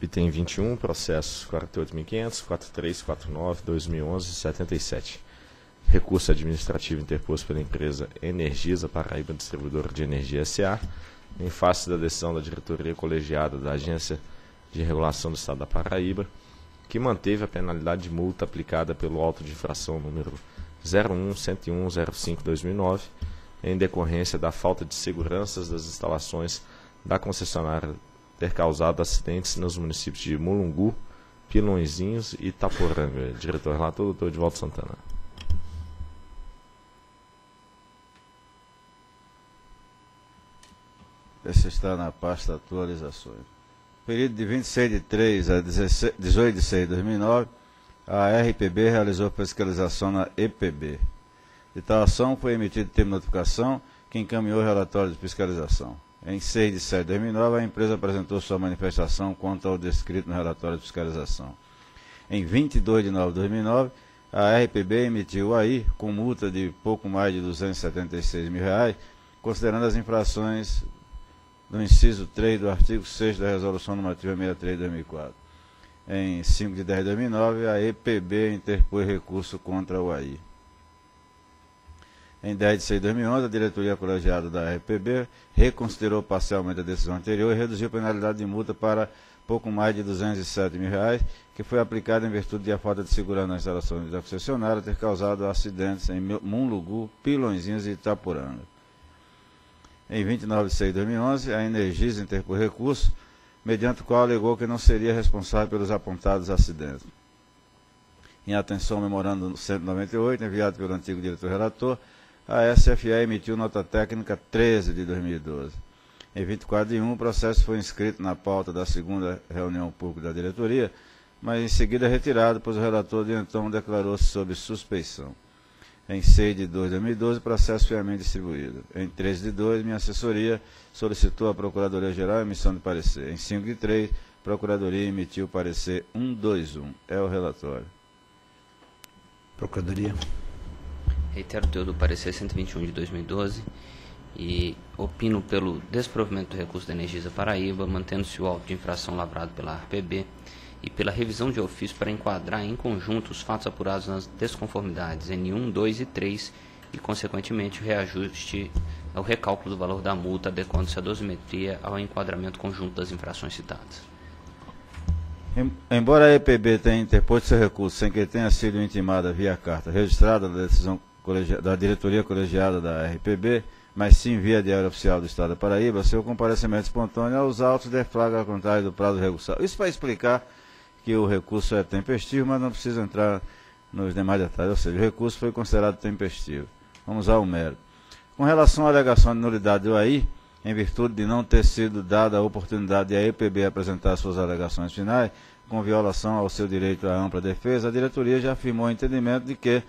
Item 21, processos 48.500, 4349, 2011 e 77. Recurso administrativo interposto pela empresa Energisa Paraíba Distribuidora de Energia S.A. em face da decisão da diretoria colegiada da Agência de Regulação do Estado da Paraíba, que manteve a penalidade de multa aplicada pelo auto de infração número 01-101-05-2009, em decorrência da falta de seguranças das instalações da concessionária ter causado acidentes nos municípios de Mulungu, Pilõezinhos e Itaporanga. Diretor relator, doutor Edvaldo Santana. Esse está na pasta atualizações. Período de 26 de 3 a 18 de 6 de 2009, a RPB realizou fiscalização na EPB. De tal ação foi emitido termo de notificação que encaminhou o relatório de fiscalização. Em 6 de 7 de 2009, a empresa apresentou sua manifestação quanto ao descrito no relatório de fiscalização. Em 22 de 9 de 2009, a RPB emitiu aí, com multa de pouco mais de 276 mil reais, considerando as infrações do inciso 3 do artigo 6 da Resolução Normativa 63 de 2004. Em 5 de 10 de 2009, a EPB interpôs recurso contra o AI. Em 10 de 6 de 2011, a diretoria colegiada da RPB reconsiderou parcialmente a decisão anterior e reduziu a penalidade de multa para pouco mais de 207 mil reais, que foi aplicada em virtude da falta de segurança na instalação da concessionária ter causado acidentes em Munlugu, Pilõezinhos e Itapuranga. Em 29 de 6 de 2011, a Energisa interpôs recurso, mediante o qual alegou que não seria responsável pelos apontados acidentes. Em atenção ao memorando 198, enviado pelo antigo diretor relator, a SFE emitiu nota técnica 13 de 2012. Em 24 de 1, o processo foi inscrito na pauta da segunda reunião pública da diretoria, mas em seguida retirado, pois o relator de então declarou-se sob suspeição. Em 6 de 2 de 2012, o processo foi amém distribuído. Em 13 de 2, minha assessoria solicitou à Procuradoria-Geral a emissão de parecer. Em 5 de 3, a Procuradoria emitiu o parecer 121. É o relatório. Procuradoria. Reitero o teu do parecer 121 de 2012 e opino pelo desprovimento do recurso da Energisa Paraíba, mantendo-se o auto de infração lavrado pela RPB e pela revisão de ofício para enquadrar em conjunto os fatos apurados nas desconformidades N1, 2 e 3 e, consequentemente, o reajuste, o recálculo do valor da multa adequando-se à dosimetria ao enquadramento conjunto das infrações citadas. Embora a EPB tenha interposto seu recurso sem que tenha sido intimada via carta registrada da decisão da diretoria colegiada da RPB, mas sim via Diário Oficial do Estado da Paraíba, seu comparecimento espontâneo aos autos deflagra ao contrário do prazo recursal. Isso para explicar que o recurso é tempestivo, mas não precisa entrar nos demais detalhes, ou seja, o recurso foi considerado tempestivo. Vamos ao mérito. Com relação à alegação de nulidade do AI, em virtude de não ter sido dada a oportunidade de a EPB apresentar suas alegações finais, com violação ao seu direito à ampla defesa, a diretoria já afirmou o entendimento de que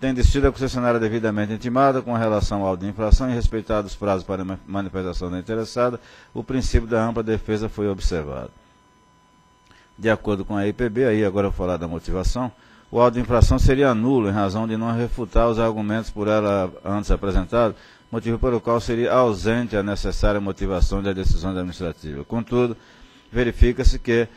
tendo sido a concessionária devidamente intimada com relação ao de infração e respeitados os prazos para manifestação da interessada, o princípio da ampla defesa foi observado. De acordo com a IPB, aí agora eu vou falar da motivação, o auto de infração seria nulo em razão de não refutar os argumentos por ela antes apresentados, motivo pelo qual seria ausente a necessária motivação da decisão administrativa. Contudo, verifica-se que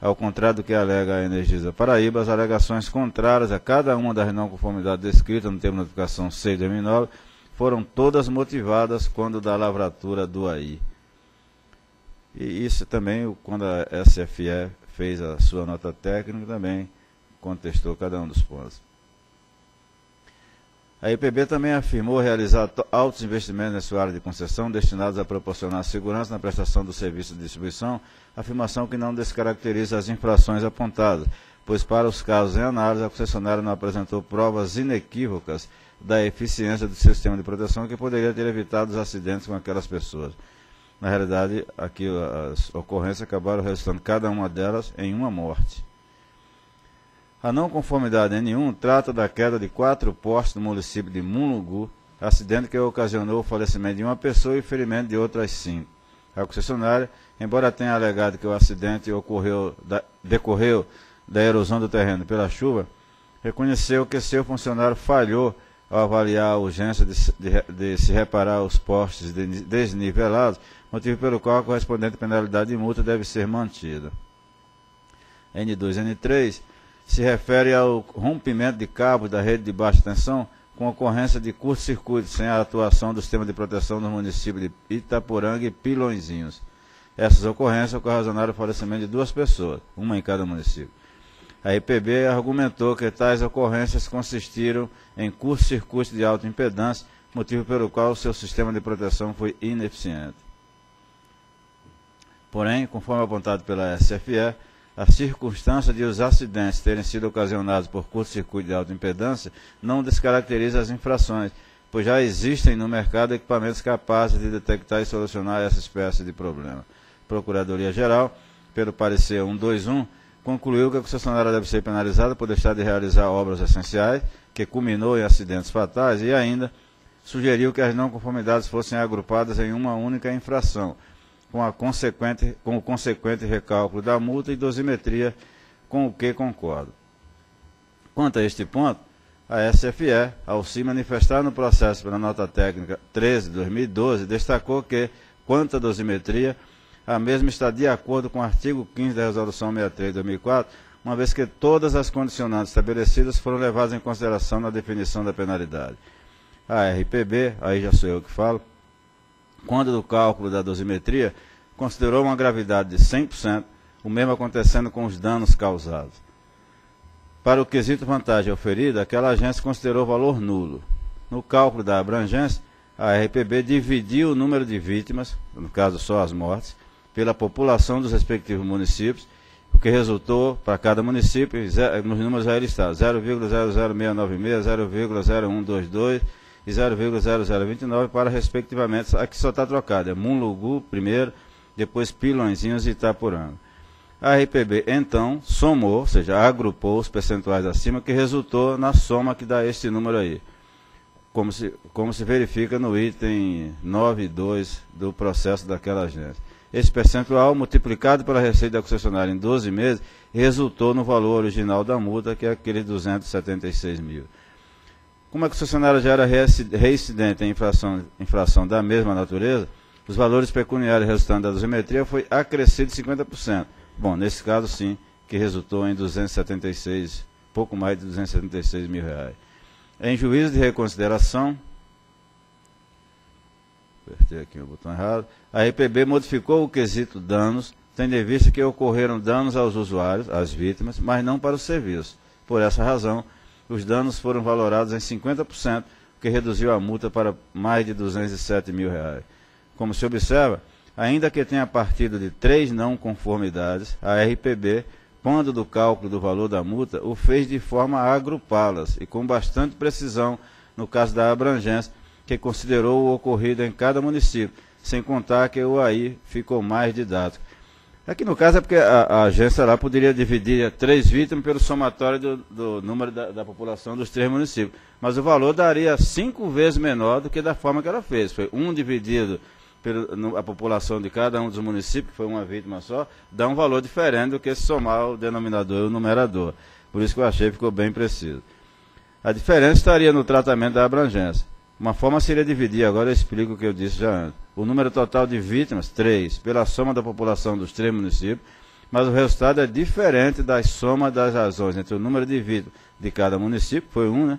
ao contrário do que alega a Energisa Paraíba, as alegações contrárias a cada uma das não conformidades descritas no termo de notificação 6 de 2009 foram todas motivadas quando da lavratura do AI. E isso também, quando a SFE fez a sua nota técnica, também contestou cada um dos pontos. A IPB também afirmou realizar altos investimentos na sua área de concessão destinados a proporcionar segurança na prestação do serviço de distribuição, afirmação que não descaracteriza as infrações apontadas, pois para os casos em análise a concessionária não apresentou provas inequívocas da eficiência do sistema de proteção que poderia ter evitado os acidentes com aquelas pessoas. Na realidade, aqui as ocorrências acabaram resultando cada uma delas em uma morte. A não conformidade N1 trata da queda de quatro postes no município de Munlugu, acidente que ocasionou o falecimento de uma pessoa e ferimento de outras cinco. A concessionária, embora tenha alegado que o acidente ocorreu da, decorreu da erosão do terreno pela chuva, reconheceu que seu funcionário falhou ao avaliar a urgência de, de, de se reparar os postes desnivelados, motivo pelo qual a correspondente penalidade de multa deve ser mantida. N2N3 se refere ao rompimento de cabos da rede de baixa tensão com ocorrência de curto-circuito sem a atuação do sistema de proteção no município de Itaporanga e Pilõezinhos. Essas ocorrências ocasionaram o falecimento de duas pessoas, uma em cada município. A IPB argumentou que tais ocorrências consistiram em curto-circuito de alta impedância, motivo pelo qual seu sistema de proteção foi ineficiente. Porém, conforme apontado pela SFE, a circunstância de os acidentes terem sido ocasionados por curto-circuito de alta impedância não descaracteriza as infrações, pois já existem no mercado equipamentos capazes de detectar e solucionar essa espécie de problema. Procuradoria-Geral, pelo parecer 121, concluiu que a concessionária deve ser penalizada por deixar de realizar obras essenciais, que culminou em acidentes fatais, e ainda sugeriu que as não conformidades fossem agrupadas em uma única infração, com, a consequente, com o consequente recálculo da multa e dosimetria, com o que concordo. Quanto a este ponto, a SFE, ao se manifestar no processo pela nota técnica 13 de 2012, destacou que, quanto à dosimetria, a mesma está de acordo com o artigo 15 da Resolução 63 de 2004, uma vez que todas as condicionantes estabelecidas foram levadas em consideração na definição da penalidade. A RPB, aí já sou eu que falo, quando do cálculo da dosimetria, considerou uma gravidade de 100%, o mesmo acontecendo com os danos causados. Para o quesito vantagem oferida, aquela agência considerou valor nulo. No cálculo da abrangência, a RPB dividiu o número de vítimas, no caso só as mortes, pela população dos respectivos municípios, o que resultou para cada município, nos números aí listados, 0,00696, 0,0122 e 0,0029 para respectivamente, aqui só está trocado, é Munlugu primeiro, depois Pilõezinhos e Itapuranga. A RPB então somou, ou seja, agrupou os percentuais acima, que resultou na soma que dá este número aí, como se, como se verifica no item 9 e 2 do processo daquela agência. Esse percentual, multiplicado pela receita da concessionária em 12 meses, resultou no valor original da multa, que é aquele 276 mil. Como a concessionária já era reincidente em infração da mesma natureza, os valores pecuniários resultantes da dosimetria foi acrescido 50%. Bom, nesse caso sim, que resultou em 276, pouco mais de 276 mil reais. Em juízo de reconsideração, apertei aqui o botão errado, a RPB modificou o quesito danos, tendo em vista que ocorreram danos aos usuários, às vítimas, mas não para o serviço. Por essa razão, os danos foram valorados em 50%, o que reduziu a multa para mais de 207 mil reais. Como se observa, ainda que tenha partido de três não conformidades, a RPB, quando do cálculo do valor da multa, o fez de forma a agrupá-las e com bastante precisão no caso da abrangência, que considerou o ocorrido em cada município, sem contar que o AI ficou mais didático. Aqui no caso é porque a, a agência lá poderia dividir três vítimas pelo somatório do, do número da, da, população dos três municípios. Mas o valor daria cinco vezes menor do que da forma que ela fez. Foi um dividido pela população de cada um dos municípios, que foi uma vítima só, dá um valor diferente do que somar o denominador e o numerador. Por isso que eu achei que ficou bem preciso. A diferença estaria no tratamento da abrangência. Uma forma seria dividir, agora eu explico o que eu disse já antes. O número total de vítimas, três, pela soma da população dos três municípios, mas o resultado é diferente da soma das razões entre o número de vítimas de cada município, foi um, né?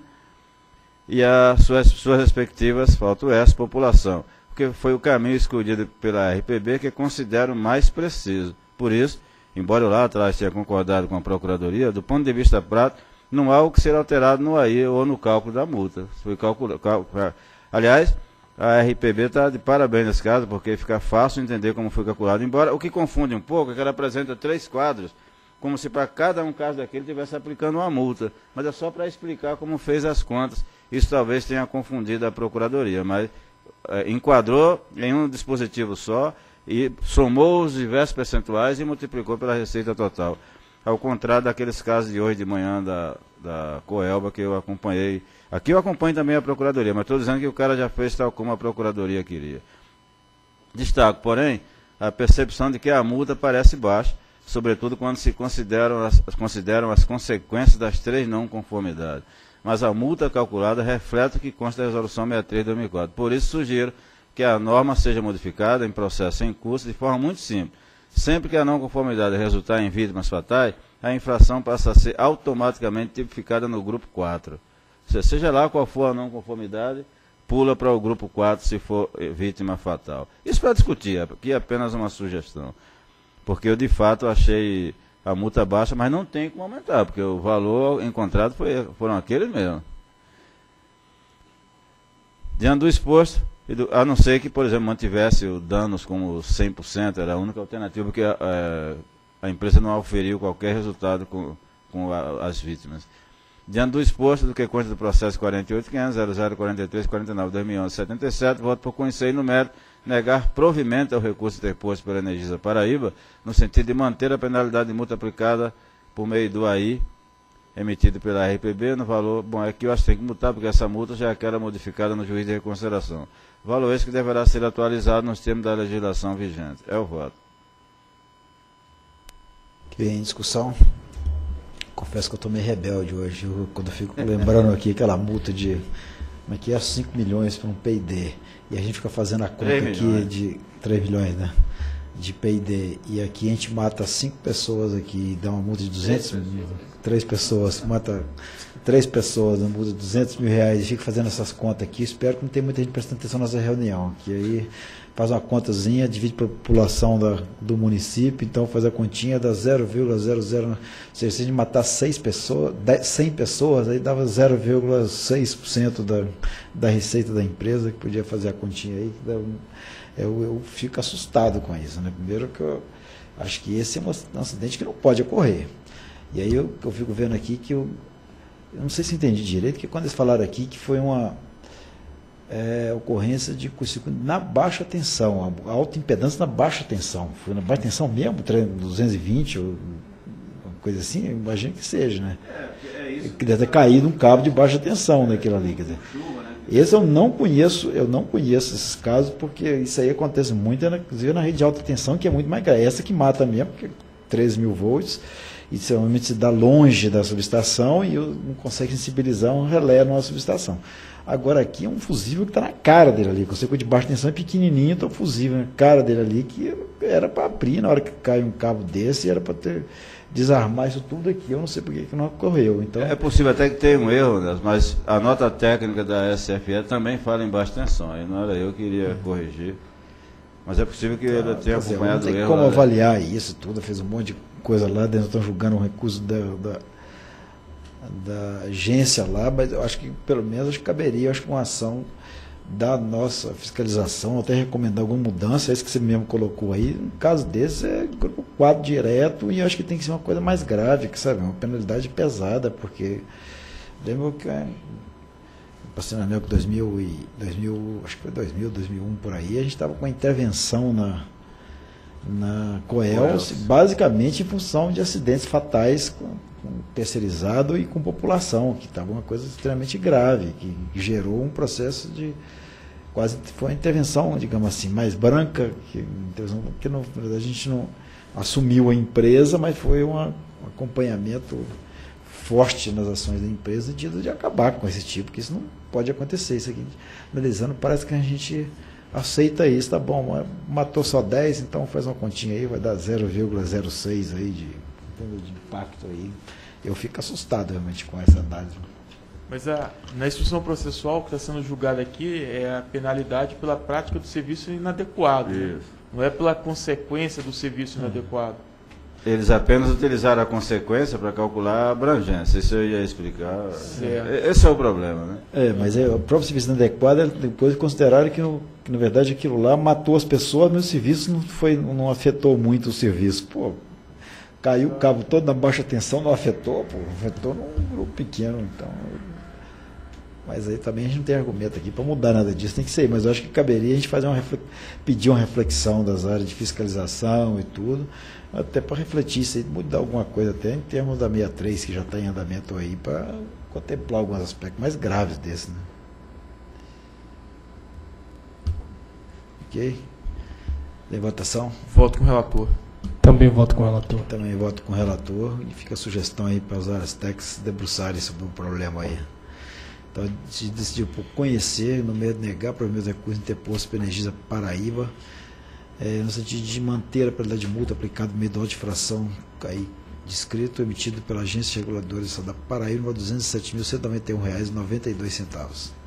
E as suas, suas respectivas, falta essa, população. Porque foi o caminho escolhido pela RPB que considero mais preciso. Por isso, embora eu lá atrás tenha concordado com a Procuradoria, do ponto de vista prático, não há o que ser alterado no AI ou no cálculo da multa. Foi calcula, calcula, aliás, a RPB está de parabéns nesse caso, porque fica fácil entender como foi calculado. Embora o que confunde um pouco é que ela apresenta três quadros, como se para cada um caso daquele estivesse aplicando uma multa. Mas é só para explicar como fez as contas. Isso talvez tenha confundido a Procuradoria, mas é, enquadrou em um dispositivo só e somou os diversos percentuais e multiplicou pela receita total ao contrário daqueles casos de hoje de manhã da, da Coelba que eu acompanhei. Aqui eu acompanho também a Procuradoria, mas estou dizendo que o cara já fez tal como a Procuradoria queria. Destaco, porém, a percepção de que a multa parece baixa, sobretudo quando se consideram as, consideram as consequências das três não conformidades. Mas a multa calculada reflete o que consta da Resolução 63 de 2004. Por isso, sugiro que a norma seja modificada em processo em curso de forma muito simples Sempre que a não conformidade resultar em vítimas fatais, a infração passa a ser automaticamente tipificada no grupo 4. Seja lá qual for a não conformidade, pula para o grupo 4 se for eh, vítima fatal. Isso para discutir, aqui é apenas uma sugestão. Porque eu de fato achei a multa baixa, mas não tem como aumentar, porque o valor encontrado foi, foram aqueles mesmo. Diante do exposto, a não ser que, por exemplo, mantivesse o danos como 100%, era a única alternativa, porque a, a, a empresa não oferiu qualquer resultado com, com a, as vítimas. Diante do exposto do que consta do processo 48.500.0043.49.2011.77, voto por conhecer e no mérito negar provimento ao recurso interposto pela Energisa Paraíba, no sentido de manter a penalidade de multa aplicada por meio do AI, emitido pela RPB, no valor, bom, é que eu acho que tem que multar, porque essa multa já é aquela modificada no juiz de reconsideração. Valor esse que deverá ser atualizado nos termos da legislação vigente. É o voto. Que em discussão. Confesso que eu estou meio rebelde hoje, eu, quando eu fico lembrando aqui aquela multa de como é que é 5 milhões para um PD. E a gente fica fazendo a conta aqui de 3 milhões, né? De PD. E aqui a gente mata 5 pessoas aqui, dá uma multa de 200 mil. 3 pessoas, mata 3 pessoas, uma multa de 200 mil reais. E fica fazendo essas contas aqui. Espero que não tenha muita gente prestando atenção nessa reunião. Que aí faz uma contazinha, divide para a população da, do município, então faz a continha, dá 0,00, se a gente matar 6 pessoas, 10, 100 pessoas, aí dava 0,6% da, da receita da empresa, que podia fazer a continha aí. Eu, eu fico assustado com isso. Né? Primeiro que eu acho que esse é um acidente que não pode ocorrer. E aí eu, eu fico vendo aqui que eu, eu não sei se entendi direito, que quando eles falaram aqui que foi uma é, ocorrência de na baixa tensão, a alta impedância na baixa tensão. Foi na baixa tensão mesmo, 220 ou coisa assim, imagino que seja, né? É, é que deve ter caído um cabo de baixa tensão naquilo ali, quer dizer. Esse eu não conheço, eu não conheço esses casos, porque isso aí acontece muito, inclusive na rede de alta tensão, que é muito mais grave. Essa que mata mesmo, porque 13 mil volts, e normalmente se dá longe da subestação e não consegue sensibilizar um relé numa subestação. Agora aqui é um fusível que está na cara dele ali. Você de baixa tensão é pequenininho, então fusível na cara dele ali que era para abrir na hora que cai um cabo desse, era para ter desarmar isso tudo aqui. Eu não sei por que não ocorreu. Então é possível até que tenha um erro, mas a nota técnica da SFE também fala em baixa tensão. Aí não era eu que iria corrigir. Mas é possível que ele tenha acompanhado o erro. Não tem como avaliar isso tudo, fez um monte de coisa lá dentro, estão julgando um recurso da, da da agência lá, mas eu acho que pelo menos acho que caberia acho que uma ação da nossa fiscalização, até recomendar alguma mudança, é isso que você mesmo colocou aí. No caso desse, é grupo 4 direto, e acho que tem que ser uma coisa mais grave, que sabe, uma penalidade pesada, porque lembro que é, passei na NELC 2000 e 2000, acho que foi 2000, 2001 por aí, a gente estava com a intervenção na na Coelce, basicamente em função de acidentes fatais com, com terceirizado e com população, que estava uma coisa extremamente grave, que gerou um processo de quase foi uma intervenção, digamos assim, mais branca, que, que não, a gente não assumiu a empresa, mas foi uma, um acompanhamento forte nas ações da empresa de, de acabar com esse tipo, porque isso não pode acontecer. Isso aqui, analisando, parece que a gente aceita isso, tá bom, matou só 10, então faz uma continha aí, vai dar 0,06 aí de, de impacto aí. Eu fico assustado realmente com essa análise. Mas a, na instrução processual que está sendo julgada aqui é a penalidade pela prática do serviço inadequado. Né? Não é pela consequência do serviço hum. Eles apenas utilizaram a consequência para calcular a abrangência. Isso eu ia explicar. Certo. Esse é o problema, né? É, mas é, o próprio serviço inadequado, depois consideraram que, que, na verdade, aquilo lá matou as pessoas, mas o serviço não, foi, não afetou muito o serviço. Pô, caiu o cabo todo na baixa tensão, não afetou, pô, afetou num grupo pequeno, então. Mas aí também a gente não tem argumento aqui para mudar nada disso, tem que ser. Mas eu acho que caberia a gente fazer uma pedir uma reflexão das áreas de fiscalização e tudo, até para refletir isso aí, mudar alguma coisa até em termos da 63, que já está em andamento aí, para contemplar alguns aspectos mais graves desse, né? Ok? Tem votação? Voto com o relator. Também voto com o relator. Também voto com o relator. E fica a sugestão aí para as áreas técnicas debruçarem sobre o problema aí. Então, gente decidiu por conhecer, no meio de negar, para meus recursos interpostos pela Energisa Paraíba, é, no sentido de manter a penalidade de multa aplicada no meio da infração aí, descrito, emitido pela Agência Reguladora da Paraíba, R$ 207.191,92.